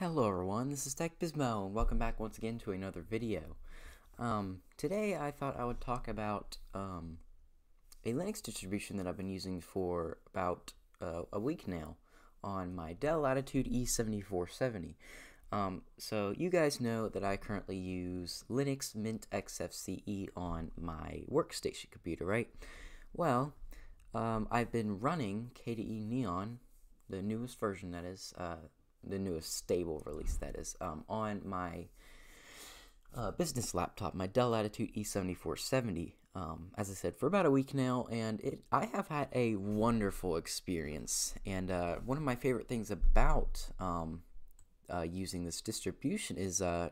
Hello everyone, this is TechBizmo, and welcome back once again to another video. Um, today I thought I would talk about um, a Linux distribution that I've been using for about uh, a week now on my Dell Latitude E7470. Um, so you guys know that I currently use Linux Mint XFCE on my workstation computer, right? Well, um, I've been running KDE Neon, the newest version that is, uh, the newest stable release that is, um, on my uh, business laptop, my Dell Latitude E7470. Um, as I said, for about a week now, and it I have had a wonderful experience. And uh, one of my favorite things about um, uh, using this distribution is uh,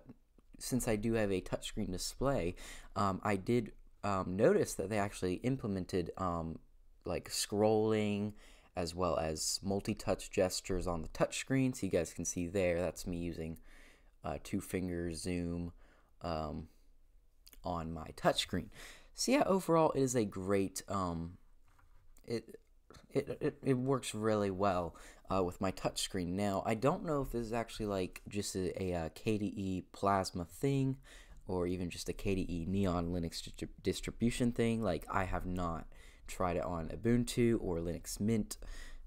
since I do have a touchscreen display, um, I did um, notice that they actually implemented um, like scrolling as well as multi-touch gestures on the touchscreen. So you guys can see there, that's me using uh, two finger zoom um, on my touchscreen. So yeah, overall it is a great um, it, it it it works really well uh, with my touchscreen. Now I don't know if this is actually like just a, a, a uh, KDE Plasma thing or even just a KDE Neon Linux distribution thing. Like I have not tried it on Ubuntu or Linux Mint,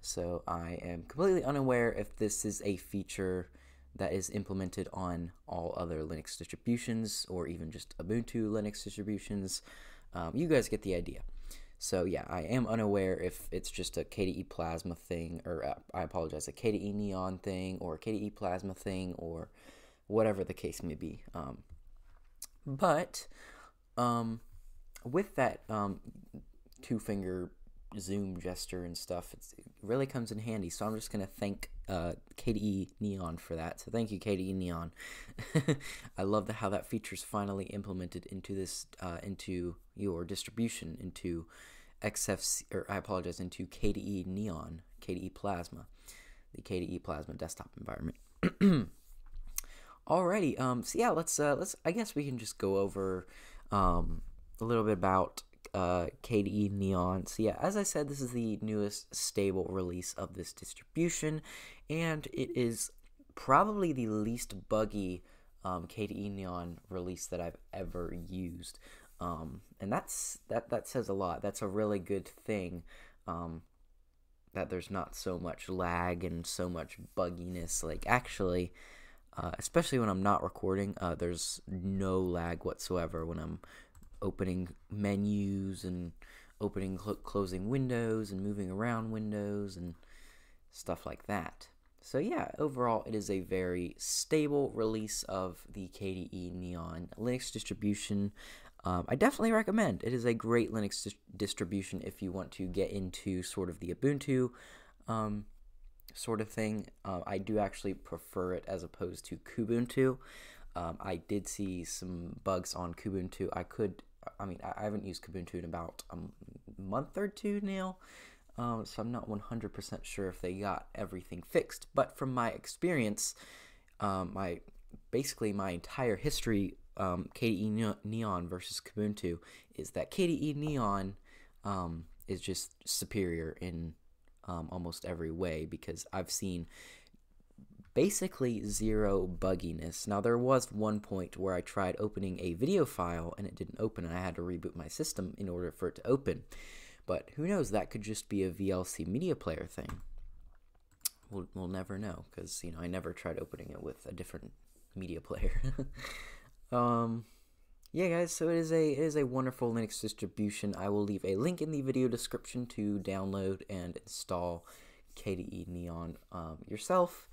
so I am completely unaware if this is a feature that is implemented on all other Linux distributions or even just Ubuntu Linux distributions. Um, you guys get the idea. So yeah, I am unaware if it's just a KDE Plasma thing, or uh, I apologize, a KDE Neon thing, or KDE Plasma thing, or whatever the case may be. Um, but um, with that um, two finger zoom gesture and stuff, it really comes in handy. So I'm just going to thank uh, KDE Neon for that. So thank you, KDE Neon. I love the, how that feature is finally implemented into this, uh, into your distribution, into XFC, or I apologize, into KDE Neon, KDE Plasma, the KDE Plasma desktop environment. Alrighty, um, so yeah, let's uh, let's. I guess we can just go over um, a little bit about uh, KDE Neon. So yeah, as I said, this is the newest stable release of this distribution, and it is probably the least buggy um, KDE Neon release that I've ever used, um, and that's that that says a lot. That's a really good thing. Um, that there's not so much lag and so much bugginess. Like actually, uh, especially when I'm not recording, uh, there's no lag whatsoever when I'm opening menus and opening cl closing windows and moving around windows and stuff like that. So yeah, overall it is a very stable release of the KDE Neon Linux distribution. Um, I definitely recommend. It is a great Linux dis distribution if you want to get into sort of the Ubuntu um, sort of thing. Uh, I do actually prefer it as opposed to Kubuntu. Um, I did see some bugs on Kubuntu. I could I mean, I haven't used Kubuntu in about a month or two now, um, so I'm not 100% sure if they got everything fixed. But from my experience, um, my basically my entire history, um, KDE Neon versus Kubuntu, is that KDE Neon um, is just superior in um, almost every way because I've seen basically zero bugginess. Now, there was one point where I tried opening a video file and it didn't open, and I had to reboot my system in order for it to open. But who knows? That could just be a VLC media player thing. We'll, we'll never know because you know I never tried opening it with a different media player. um, yeah, guys. So it is a it is a wonderful Linux distribution. I will leave a link in the video description to download and install KDE Neon um, yourself.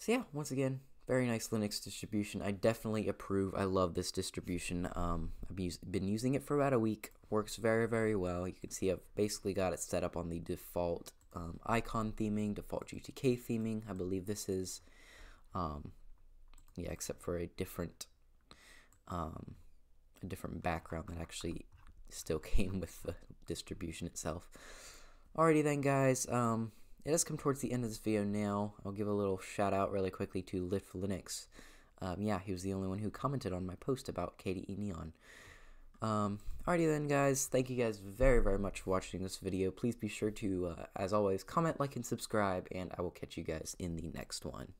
So yeah, once again, very nice Linux distribution. I definitely approve. I love this distribution. Um, I've been using it for about a week. Works very, very well. You can see I've basically got it set up on the default um, icon theming, default GTK theming. I believe this is. Um, yeah, except for a different, um, a different background that actually still came with the distribution itself. Alrighty then, guys. Um, it has come towards the end of this video now. I'll give a little shout out really quickly to Lift Linux. Um, yeah, he was the only one who commented on my post about KDE Neon. Um, alrighty then, guys. Thank you guys very, very much for watching this video. Please be sure to, uh, as always, comment, like, and subscribe, and I will catch you guys in the next one.